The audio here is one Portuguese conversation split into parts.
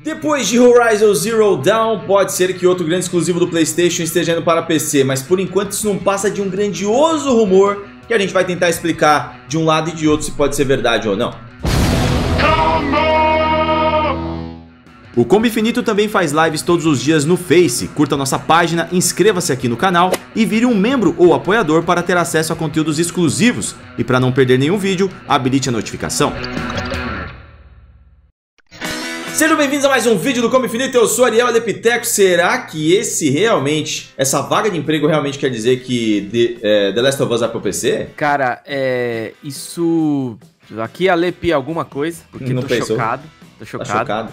Depois de Horizon Zero Dawn, pode ser que outro grande exclusivo do Playstation esteja indo para PC, mas por enquanto isso não passa de um grandioso rumor que a gente vai tentar explicar de um lado e de outro se pode ser verdade ou não. O Combo Infinito também faz lives todos os dias no Face, curta nossa página, inscreva-se aqui no canal e vire um membro ou apoiador para ter acesso a conteúdos exclusivos e para não perder nenhum vídeo, habilite a notificação. Sejam bem-vindos a mais um vídeo do Como Infinito, eu sou Ariel Lepiteco. Será que esse realmente, essa vaga de emprego realmente quer dizer que The, é, The Last of Us vai pro PC? Cara, é. Isso. Aqui a Lepi alguma coisa, porque Não tô pensou? chocado. Tô Tá chocado.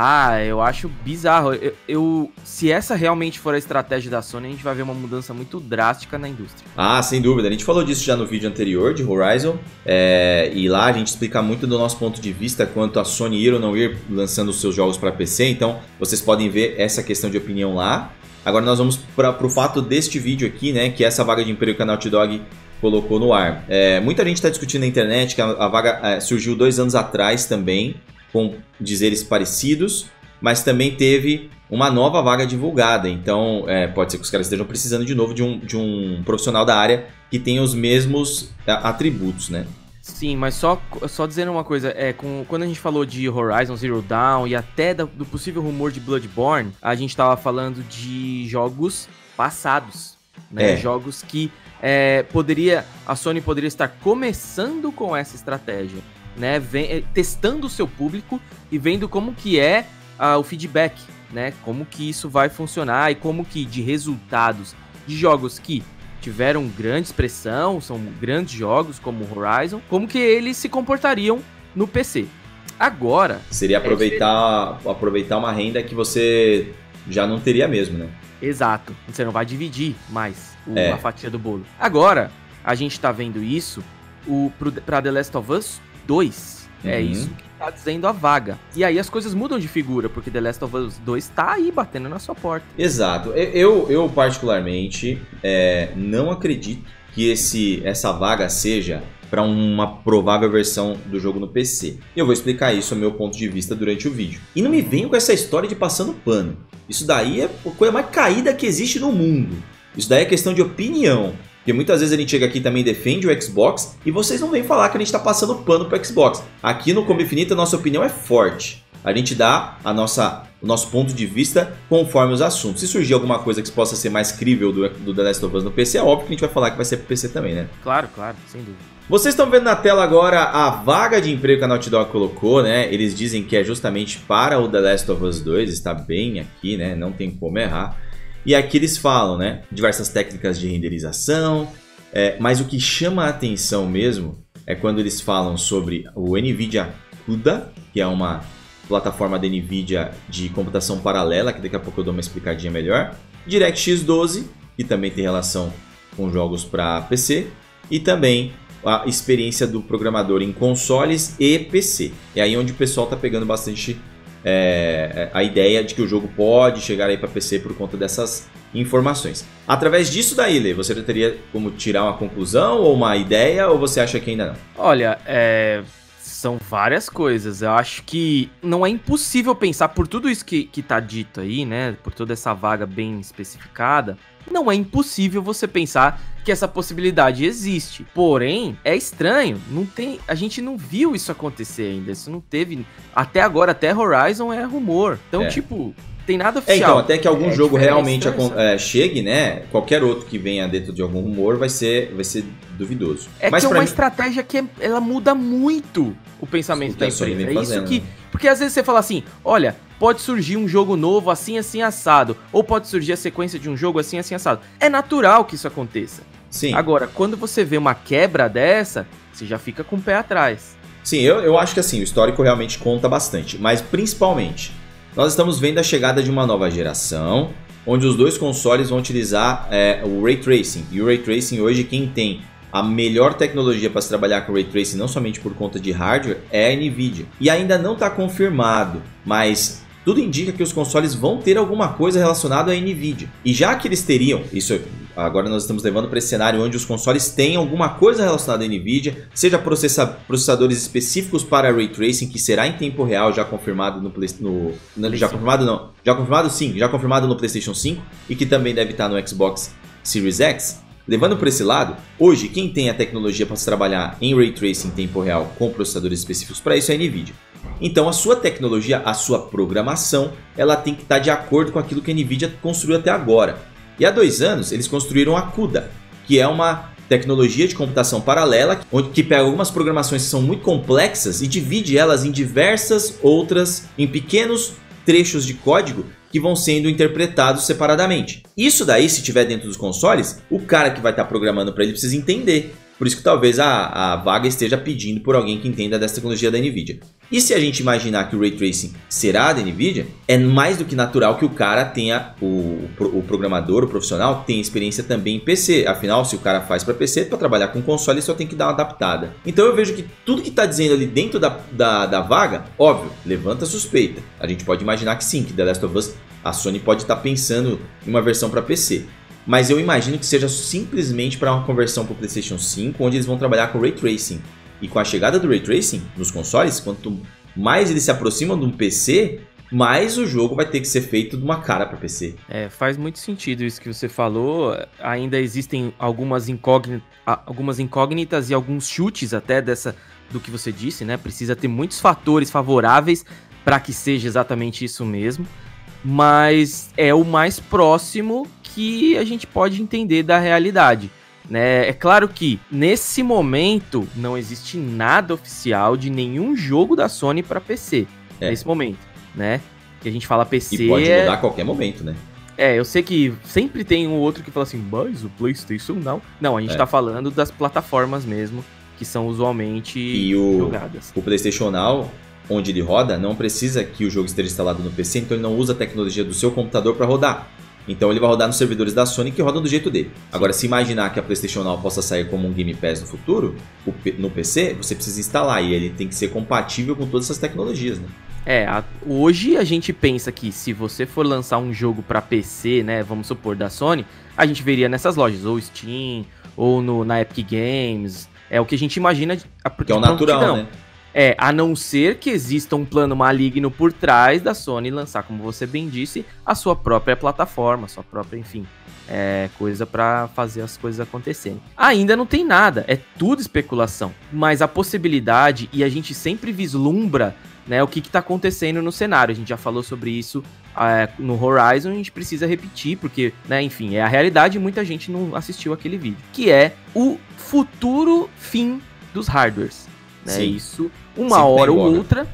Ah, eu acho bizarro. Eu, eu- se essa realmente for a estratégia da Sony, a gente vai ver uma mudança muito drástica na indústria. Ah, sem dúvida. A gente falou disso já no vídeo anterior de Horizon. é, e lá a gente explica muito do nosso ponto de vista quanto a Sony ir ou não ir lançando os seus jogos para PC. Então vocês podem ver essa questão de opinião lá. Agora nós vamos para o fato deste vídeo aqui, né? Que é essa vaga de emprego que a Naughty Dog colocou no ar. É, muita gente está discutindo na internet que a, a vaga é, surgiu dois anos atrás também, com dizeres parecidos, mas também teve uma nova vaga divulgada. Então, é, pode ser que os caras estejam precisando de novo de um, de um profissional da área que tenha os mesmos é, atributos, né? Sim, mas só, só dizendo uma coisa, é, com, quando a gente falou de Horizon Zero Dawn e até da- do possível rumor de Bloodborne, a gente tava falando de jogos passados, né? É. Jogos que é, poderia, a Sony poderia estar começando com essa estratégia, né? Vem- é, testando o seu público e vendo como que é ah, o feedback, né? Como que isso vai funcionar e como que de resultados de jogos que tiveram grande expressão, são grandes jogos como Horizon, como que eles se comportariam no PC. Agora, Seria aproveitar, aproveitar uma renda que você já não teria mesmo, né? exato, você não vai dividir mais o- É. a fatia do bolo. Agora, a gente tá vendo isso o, pro, pra The Last of Us 2. É Uhum. isso que tá dizendo a vaga. E aí as coisas mudam de figura, porque The Last of Us 2 tá aí batendo na sua porta. Exato. Eu, eu particularmente, é, não acredito que esse, essa vaga seja para uma provável versão do jogo no PC. E eu vou explicar isso, ao meu ponto de vista, durante o vídeo. E não me venham com essa história de passando pano. Isso daí é a coisa mais caída que existe no mundo. Isso daí é questão de opinião. Porque muitas vezes a gente chega aqui e também defende o Xbox e vocês não vêm falar que a gente está passando pano pro Xbox. Aqui no Combo Infinito a nossa opinião é forte. A gente dá a nossa, o nosso ponto de vista conforme os assuntos. Se surgir alguma coisa que possa ser mais crível do, do The Last of Us no PC, é óbvio que a gente vai falar que vai ser pro PC também, né? Claro, claro, sem dúvida. Vocês estão vendo na tela agora a vaga de emprego que a Naughty Dog colocou, né? Eles dizem que é justamente para o The Last of Us 2, está bem aqui, né? Não tem como errar. E aqui eles falam, né? Diversas técnicas de renderização, é, mas o que chama a atenção mesmo é quando eles falam sobre o NVIDIA CUDA, que é uma plataforma da NVIDIA de computação paralela, que daqui a pouco eu dou uma explicadinha melhor. DirectX 12, que também tem relação com jogos para PC, e também a experiência do programador em consoles e PC. É aí onde o pessoal está pegando bastante é, a ideia de que o jogo pode chegar aí para PC por conta dessas informações. Através disso daí, Lê, você teria como tirar uma conclusão ou uma ideia ou você acha que ainda não? Olha, é, são várias coisas. Eu acho que não é impossível pensar, por tudo isso que, que tá dito aí, né? Por toda essa vaga bem especificada, não é impossível você pensar que essa possibilidade existe. Porém, é estranho. Não tem, a gente não viu isso acontecer ainda. Isso não teve. Até agora, até Horizon é rumor. Então, É. tipo, tem nada É, oficial. então, até que algum É jogo realmente é, chegue, né? Qualquer outro que venha dentro de algum rumor vai ser, vai ser duvidoso. É Mas que é uma mim- estratégia que é- ela muda muito o pensamento O da empresa. É isso fazendo, que. né? Porque às vezes você fala assim: olha, pode surgir um jogo novo assim, assim, assado. Ou pode surgir a sequência de um jogo assim, assim, assado. É natural que isso aconteça. Sim. Agora, quando você vê uma quebra dessa, você já fica com o pé atrás. Sim, eu, eu acho que assim, o histórico realmente conta bastante. Mas principalmente, nós estamos vendo a chegada de uma nova geração, onde os dois consoles vão utilizar é, o Ray Tracing. E o Ray Tracing hoje, quem tem a melhor tecnologia para se trabalhar com Ray Tracing, não somente por conta de hardware, é a NVIDIA. E ainda não está confirmado, mas tudo indica que os consoles vão ter alguma coisa relacionada à Nvidia. E já que eles teriam, isso agora nós estamos levando para esse cenário onde os consoles têm alguma coisa relacionada à Nvidia, seja processa, processadores específicos para ray tracing que será em tempo real já confirmado no, no, no já confirmado não, já confirmado sim, já confirmado no PlayStation 5 e que também deve estar no Xbox Series X. Levando por esse lado, hoje quem tem a tecnologia para se trabalhar em Ray Tracing em tempo real com processadores específicos para isso é a NVIDIA. Então a sua tecnologia, a sua programação, ela tem que estar de acordo com aquilo que a NVIDIA construiu até agora. E há dois anos eles construíram a CUDA, que é uma tecnologia de computação paralela, onde que pega algumas programações que são muito complexas e divide elas em diversas outras, em pequenos trechos de código que vão sendo interpretados separadamente. Isso daí, se tiver dentro dos consoles, o cara que vai estar tá programando para ele precisa entender. Por isso que talvez a, a vaga esteja pedindo por alguém que entenda dessa tecnologia da NVIDIA. E se a gente imaginar que o Ray Tracing será da NVIDIA, é mais do que natural que o cara tenha, o, o programador, o profissional, tenha experiência também em PC. Afinal, se o cara faz para PC, para trabalhar com console, só tem que dar uma adaptada. Então eu vejo que tudo que está dizendo ali dentro da, da, da, vaga, óbvio, levanta suspeita. A gente pode imaginar que sim, que The Last of Us, a Sony pode estar tá pensando em uma versão para PC mas eu imagino que seja simplesmente para uma conversão para o PlayStation 5, onde eles vão trabalhar com Ray Tracing. E com a chegada do Ray Tracing nos consoles, quanto mais eles se aproximam de um PC, mais o jogo vai ter que ser feito de uma cara para PC. É, faz muito sentido isso que você falou. Ainda existem algumas, algumas incógnitas e alguns chutes até dessa do que você disse, né? Precisa ter muitos fatores favoráveis para que seja exatamente isso mesmo. Mas é o mais próximo que a gente pode entender da realidade. Né? É claro que nesse momento não existe nada oficial de nenhum jogo da Sony para PC. É. Nesse momento, né? Que a gente fala PC. E pode mudar a qualquer momento, né? É, eu sei que sempre tem um outro que fala assim, mas o PlayStation não. Não, a gente é. tá falando das plataformas mesmo, que são usualmente e o, jogadas. O PlayStation Now, onde ele roda, não precisa que o jogo esteja instalado no PC, então ele não usa a tecnologia do seu computador para rodar. Então ele vai rodar nos servidores da Sony que rodam do jeito dele. Agora, se imaginar que a PlayStation Now possa sair como um Game Pass no futuro, no PC, você precisa instalar e ele tem que ser compatível com todas essas tecnologias, né? É, a, hoje a gente pensa que se você for lançar um jogo para PC, né, vamos supor da Sony, a gente veria nessas lojas, ou Steam, ou no, na Epic Games. É o que a gente imagina. Que é o natural, né? É, a não ser que exista um plano maligno por trás da Sony lançar, como você bem disse, a sua própria plataforma, sua própria, enfim, é, coisa para fazer as coisas acontecerem. Ainda não tem nada, é tudo especulação, mas a possibilidade e a gente sempre vislumbra né, o que está acontecendo no cenário. A gente já falou sobre isso é, no Horizon, a gente precisa repetir, porque, né, enfim, é a realidade e muita gente não assistiu aquele vídeo, que é o futuro fim dos hardwares. Né? Sim. Isso, uma Sim, hora ou outra,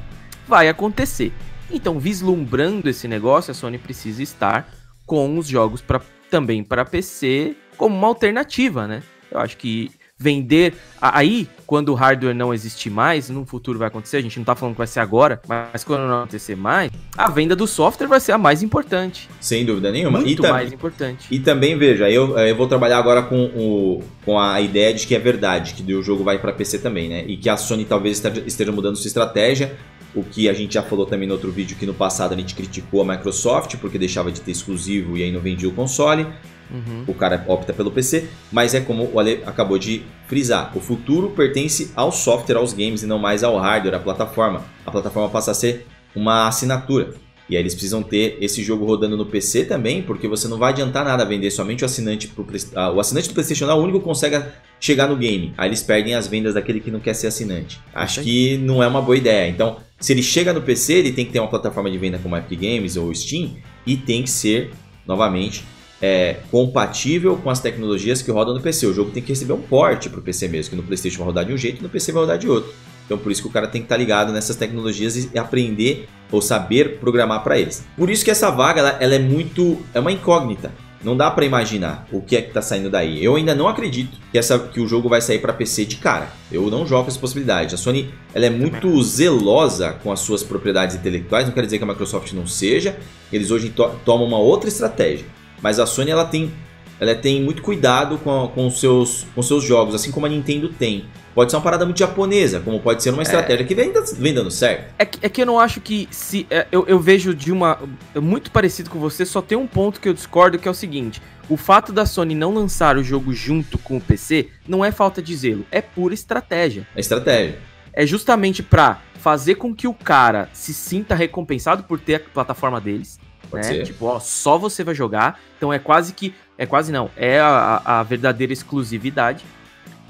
vai acontecer. Então, vislumbrando esse negócio, a Sony precisa estar com os jogos pra, também para PC como uma alternativa, né? Eu acho que vender. Aí, quando o hardware não existir mais, no futuro vai acontecer, a gente não tá falando que vai ser agora, mas quando não acontecer mais, a venda do software vai ser a mais importante. Sem dúvida nenhuma. Muito e mais importante. E também, veja, eu, eu vou trabalhar agora com, o, com a ideia de que é verdade, que o jogo vai para PC também, né? E que a Sony talvez esteja mudando sua estratégia. O que a gente já falou também no outro vídeo, que no passado a gente criticou a Microsoft porque deixava de ter exclusivo e aí não vendia o console. Uhum. O cara opta pelo PC, mas é como o Ale acabou de frisar: o futuro pertence ao software, aos games e não mais ao hardware, à plataforma. A plataforma passa a ser uma assinatura. E aí eles precisam ter esse jogo rodando no PC também, porque você não vai adiantar nada vender somente o assinante pro ah, O assinante do PlayStation é o único que consegue chegar no game. Aí eles perdem as vendas daquele que não quer ser assinante. Acho que não é uma boa ideia. Então, se ele chega no PC, ele tem que ter uma plataforma de venda como Epic Games ou Steam e tem que ser, novamente, é, compatível com as tecnologias que rodam no PC. O jogo tem que receber um porte para o PC mesmo, que no PlayStation vai rodar de um jeito e no PC vai rodar de outro. Então por isso que o cara tem que estar tá ligado nessas tecnologias e aprender ou saber programar para eles. Por isso que essa vaga ela, ela, é muito é uma incógnita. Não dá para imaginar o que é que está saindo daí. Eu ainda não acredito que, essa, que o jogo vai sair para PC de cara. Eu não jogo essa possibilidade. A Sony ela é muito zelosa com as suas propriedades intelectuais. Não quer dizer que a Microsoft não seja. Eles hoje to tomam uma outra estratégia. Mas a Sony ela tem, ela tem muito cuidado com, com, os seus, com seus jogos, assim como a Nintendo tem. pode ser uma parada muito japonesa, como pode ser uma estratégia é. que vem, vem dando certo. É que, é que eu não acho que se. É, eu, eu vejo de uma. Muito parecido com você, só tem um ponto que eu discordo, que é o seguinte. O fato da Sony não lançar o jogo junto com o PC não é falta de zelo, é pura estratégia. É estratégia. É justamente pra fazer com que o cara se sinta recompensado por ter a plataforma deles. Pode né? Ser. Tipo, ó, só você vai jogar. Então é quase que. É quase não. É a, a verdadeira exclusividade.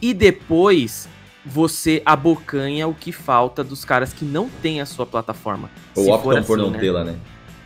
E depois você abocanha o que falta dos caras que não têm a sua plataforma. Ou optam assim, por não né? tê-la, né?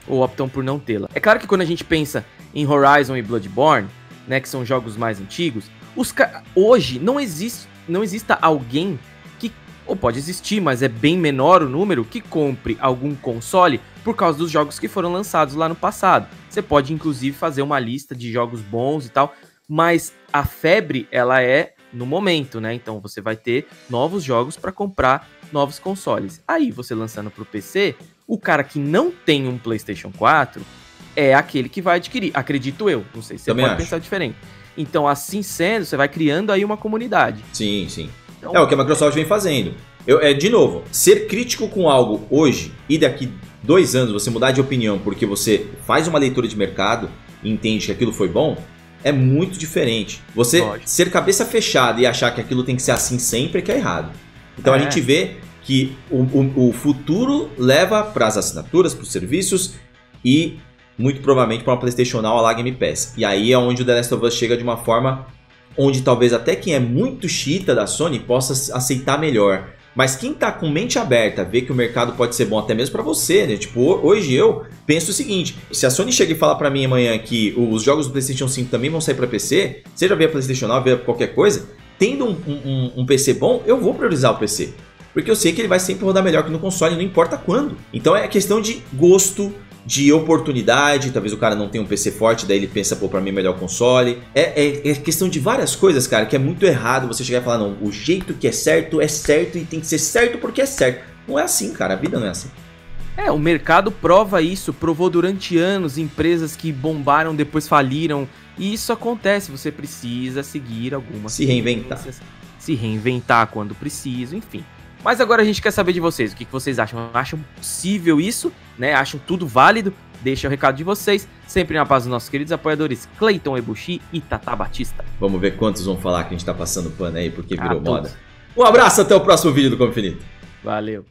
Ou optam por não tê-la. É claro que quando a gente pensa em Horizon e Bloodborne, né, que são jogos mais antigos, os hoje não existe, não exista alguém que ou pode existir, mas é bem menor o número que compre algum console por causa dos jogos que foram lançados lá no passado. Você pode inclusive fazer uma lista de jogos bons e tal, mas a febre ela é no momento, né? Então você vai ter novos jogos para comprar novos consoles. Aí você lançando para o PC, o cara que não tem um PlayStation 4 é aquele que vai adquirir, acredito eu. Não sei se você Também pode acho. pensar diferente. Então, assim sendo, você vai criando aí uma comunidade. Sim, sim. Então, é o que a Microsoft vem fazendo. Eu, é, de novo, ser crítico com algo hoje e daqui dois anos você mudar de opinião porque você faz uma leitura de mercado e entende que aquilo foi bom, é muito diferente. Você ser cabeça fechada e achar que aquilo tem que ser assim sempre é que é errado. Então é. a gente vê que o, o, o futuro leva para as assinaturas, para os serviços e muito provavelmente para uma PlayStation Now a Game Pass. E aí é onde o The Last of Us chega de uma forma onde talvez até quem é muito chita da Sony possa aceitar melhor. Mas quem tá com mente aberta, vê que o mercado pode ser bom até mesmo para você, né? Tipo, hoje eu penso o seguinte: se a Sony chega e falar para mim amanhã que os jogos do PlayStation 5 também vão sair para PC, seja via PlayStation 9, via qualquer coisa, tendo um, um, um, PC bom, eu vou priorizar o PC. Porque eu sei que ele vai sempre rodar melhor que no console, não importa quando. Então é questão de gosto, de oportunidade, talvez o cara não tenha um PC forte, daí ele pensa, pô, pra mim é melhor console. É, é, é, questão de várias coisas, cara, que é muito errado você chegar e falar, não, o jeito que é certo é certo e tem que ser certo porque é certo. Não é assim, cara, a vida não é assim. É, o mercado prova isso, provou durante anos empresas que bombaram, depois faliram. E isso acontece, você precisa seguir algumas. Se reinventar. Se reinventar quando preciso, enfim. Mas agora a gente quer saber de vocês. O que, vocês acham? Acham possível isso? Né? Acham tudo válido? Deixa o recado de vocês. Sempre na paz dos nossos queridos apoiadores Cleiton Ebuchi e Tata Batista. Vamos ver quantos vão falar que a gente tá passando pano aí porque ah, virou moda. Um abraço, até o próximo vídeo do Confinito. Valeu.